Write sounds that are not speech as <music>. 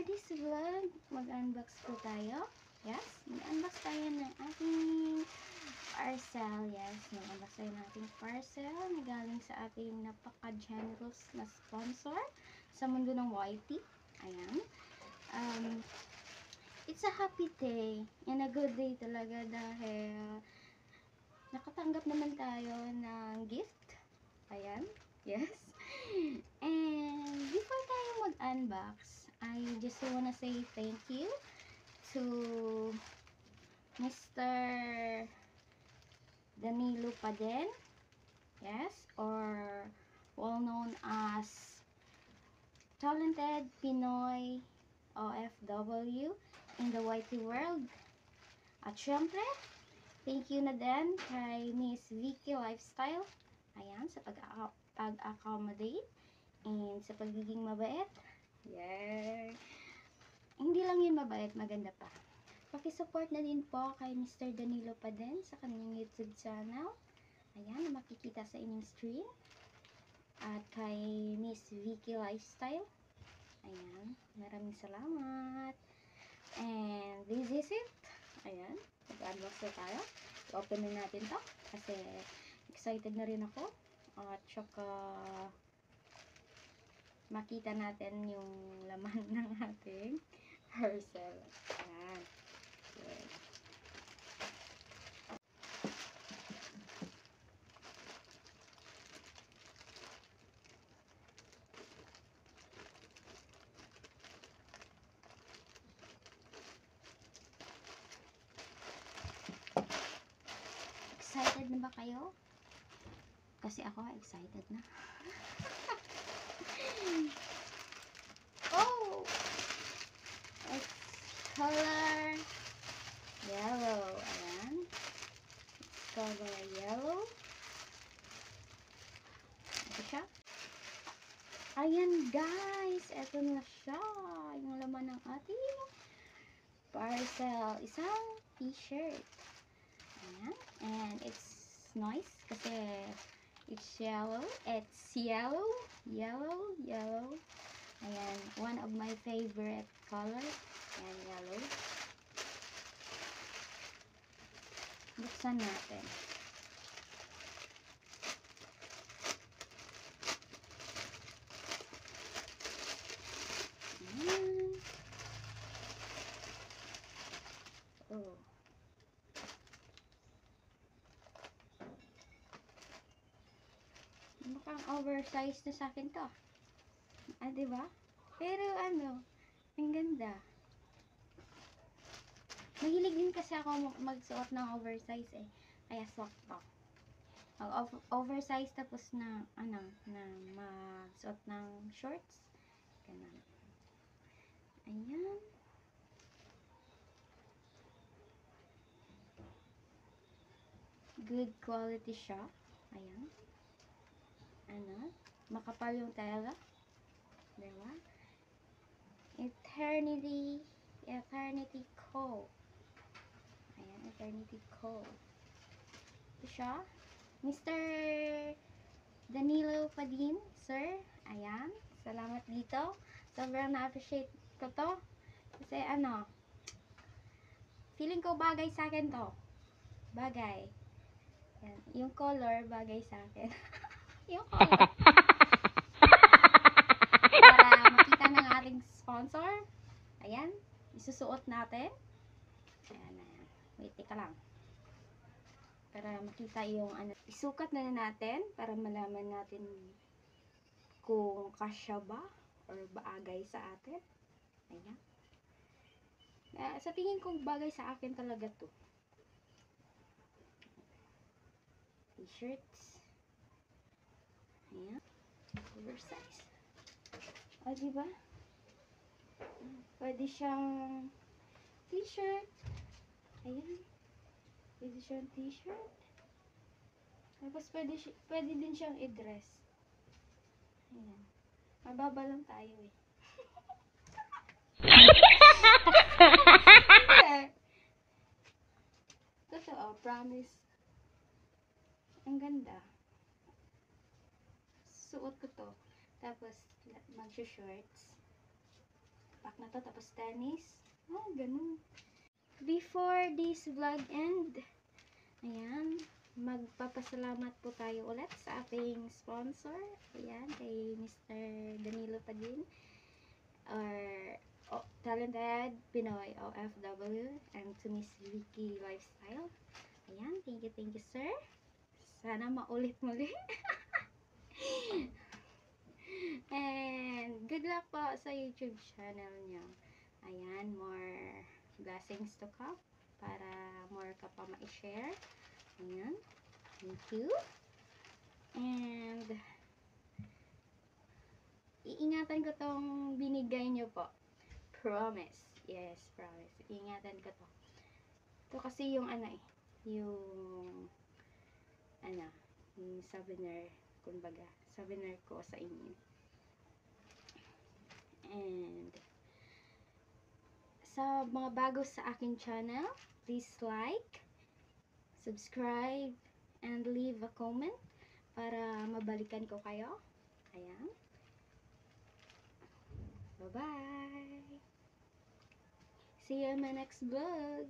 For this vlog, mag-unbox po tayo. Yes, mag-unbox tayo ng ating parcel. Yes, mag-unbox tayo ng ating parcel na galing sa ating napaka-generous na sponsor sa mundo ng YT. Ayan. Um, it's a happy day and a good day talaga dahil nakatanggap naman tayo ng gift. Ayan. Yes. <laughs> And before tayo mag-unbox, I just wanna say thank you to Mr. Danilo Paden. Yes, or well known as talented Pinoy OFW in the YT world. At syempre, thank you na din kay Miss Vicky Lifestyle. Ayan, sa pag- pag-accommodate and sa pagiging mabait. Yay! Hindi lang yun mabait, maganda pa. Pakisupport na din po kay Mr. Danilo pa din sa kanyang YouTube channel. Ayan, makikita sa inyong stream. At kay Miss Vicky Lifestyle. Ayan, maraming salamat. And this is it. Ayan, mag-unbox na tayo. I-open na natin to kasi excited na rin ako. At saka makita natin yung laman <laughs> ng ating parcel. Ayan. Excited na ba kayo? Kasi ako excited na. <laughs> oh! It's color yellow. Ayan. It's color yellow. Ito siya. Ayan guys. Ito na siya. Yung laman ng ating parcel. Isang t-shirt. Ayan. And it's nice kasi it's yellow. It's yellow. Yellow. Yellow. Ayan. One of my favorite color. Ayan, yellow. Buksan natin. Ayan. Oh. Mukhang oversized na sa akin to. Ah, di ba? Pero ano, ang ganda. Mahilig din kasi ako mag- magsuot ng oversize eh. Kaya suot ko. Mag ov- oversize tapos na, ano, na magsuot ng shorts. Ganun. Ayan. Good quality siya. Ayan. Ano? Makapal yung tela. Diba? Eternity, Eternity Co. Ayan, Eternity Co. Ito siya. Mr. Danilo Padin, sir. Ayan. Salamat dito. Sobrang na-appreciate ko to. Kasi ano, feeling ko bagay sa akin to. Bagay. Ayan. Yung color, bagay sa akin. <laughs> Para makita ng ating sponsor. Ayan. Isusuot natin. Ayan, ayan. Wait, teka lang. Para makita yung ano. Isukat na natin para malaman natin kung kasya ba or bagay sa atin. Ayan. Ah, sa tingin ko bagay sa akin talaga to. T-shirts. Ayan. Oversize. O, diba? Pwede siyang t-shirt. Ayan. Pwede siyang t-shirt. Tapos pwede, pwede din siyang i-dress. Ayan. Mababa lang tayo eh. Hindi. Totoo, promise. Ang ganda. Suot ko to. Tapos, mag-shorts. backpack na to, tapos tennis. Ah, ganun. Before this vlog end, ayan, magpapasalamat po tayo ulit sa ating sponsor. Ayan, kay Mr. Danilo Padin. Or oh, Talented Pinoy OFW and to Miss Vicky Lifestyle. Ayan, thank you, thank you, sir. Sana maulit muli. <laughs> And good luck po sa YouTube channel nyo. Ayan, more blessings to come para more ka pa ma-share. Ayan. Thank you. And iingatan ko tong binigay nyo po. Promise. Yes, promise. Iingatan ko to. Ito kasi yung ano eh, yung ano, yung souvenir, kumbaga, souvenir ko sa inyo. And sa mga bago sa aking channel, please like, subscribe, and leave a comment para mabalikan ko kayo. Ayan. Bye-bye! See you in my next vlog!